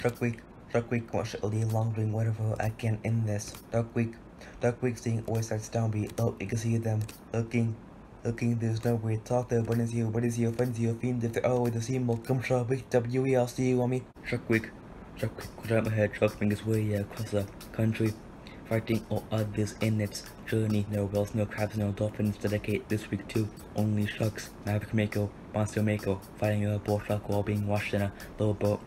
Shark Week, Shark Week, watch a little long doing whatever I can in this. Dark Week, seeing always sides downbeat, low, you can see them looking, looking, there's no way to talk there, but it's you, but it's your friends, your fiend, if all the same, welcome Shark Week, W-E-L, see you on me. Week, Shark Week, without my head, Shark fingers way across the country, fighting all others in its journey, no whales, no crabs, no dolphins, dedicate this week to only sharks, Maverick Mako, Monster Mako, fighting a bull shark while being washed in a little boat,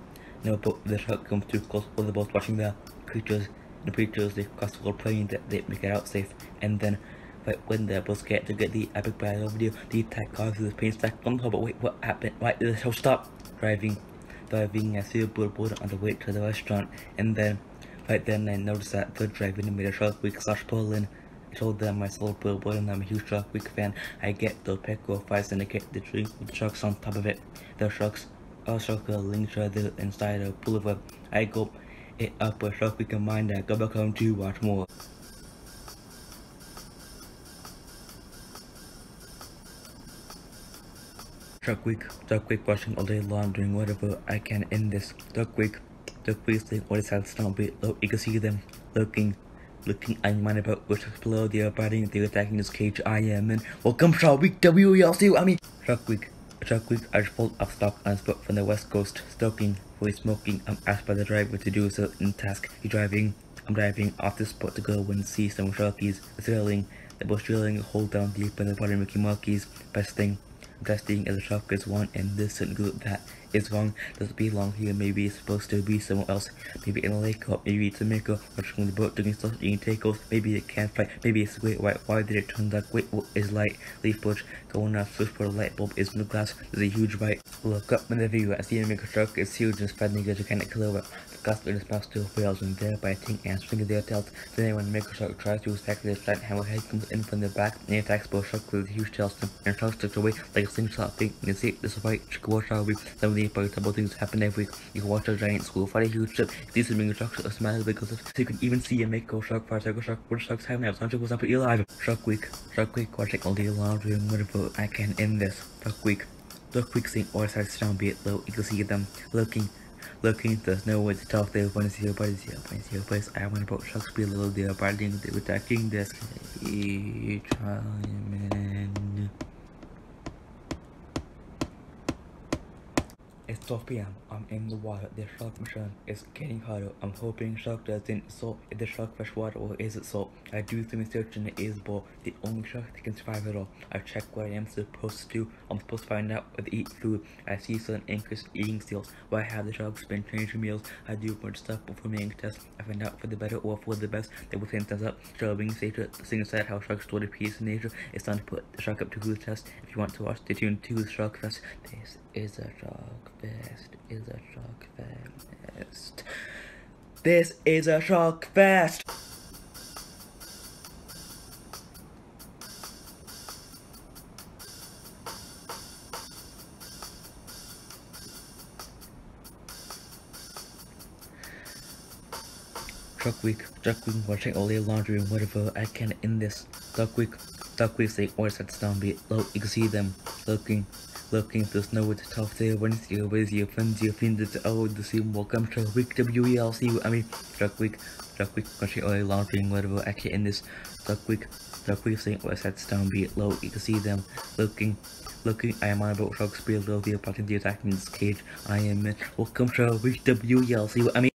no but the shark comes too close for the boat watching the creatures the creatures they cross the world praying that they make it out safe. And then right when the boats get to get the epic battle video the attack causes the pain. Stack on top but wait what happened? Why did the show stop? Driving driving I see a boat on the way to the restaurant. And then right then I noticed that the driver made a shark week slash Poland I told them my soul billboard and I'm a huge Shark Week fan. I get the Petco Fire Syndicate, the drink with sharks on top of it. The sharks all shark link to the inside of boulevard. I go it up a Week in mind that go back home to watch more. Shark Week, Shark Week watching all day long doing whatever I can in this Shark Week. Shark Week saying what is that stomp bit low you can see them looking looking I'm mind about which below they are biting they're attacking this cage I am in welcome Shark Week w you see i mean Shark Week Shark Week I just pulled off stock on spot from the west coast stoking for smoking um, I'm asked by the driver to do a certain task. He's driving I'm driving off the spot to go and see some sharkies drilling the bush drilling hold down deep in the water making monkeys best thing testing as a is one and this group that is wrong doesn't belong here. Maybe it's supposed to be somewhere else. Maybe in a lake or maybe it's a miracle. Watching the boat doing stuff eating takeoffs maybe it can't fly maybe it's great white why did it turn wait what is light? Leaf bush. Going off switch for the light bulb. Is in the glass. There's a huge bite look up in the view. I see a mega shark is huge and spreading. A gigantic clover the glass his mouth still fails and there biting and swinging their tails then when shark tries to attack the giant hammerhead comes in from the back and attacks both shark with huge tails and shark sticks away like a single slingshot thing you can see this fight Chicago shall be some of the predictable things happen every week. You can watch a giant school fight a huge ship. These sharks a smile because so you can even see a shark fire cycle shark what sharks have now. Some was up alive. Shark week. Shark week watching all day long doing whatever I can end this. Shark week. Shark quick seeing all sides down be it low. You can see them looking looking, there's no way to talk. There, one is here, but is here, but is here, but I want about sharks be a little they were attacking this, Italian. It's 12 p.m. I'm in the water. The shark machine is getting harder. I'm hoping shark doesn't salt. Is the shark fresh water or is it salt? I do some research and it is both. The only shark that can survive at all. I check what I am supposed to do. I'm supposed to find out what to eat food. I see some anchors eating seals. Why have the sharks been changing meals? I do of stuff before making tests. I find out for the better or for the best. They will send thumbs up. Nature. The thing said how sharks store the peace in nature. It's time to put the shark up to the test. If you want to watch, stay tuned to the Shark Fest. This is a Shark Fest. Is a Shark Fest. This is a Shark Fest. Shark Week, Shark Week, watching all the laundry and whatever I can in this. Shark Week, Shark Week, saying always at be low, you can see them. Looking, looking, there's no way to talk there, when it's your ways, your friends, your friends, it's all the same, welcome to Week, I mean, Shark Week, Shark Week, the laundry and whatever can in this. Shark Week, Shark Week, saying always at down be low, you can see them. Looking, looking, I am on about sharks, be a little bit, parting the attack in this cage, I am welcome to Week, I mean,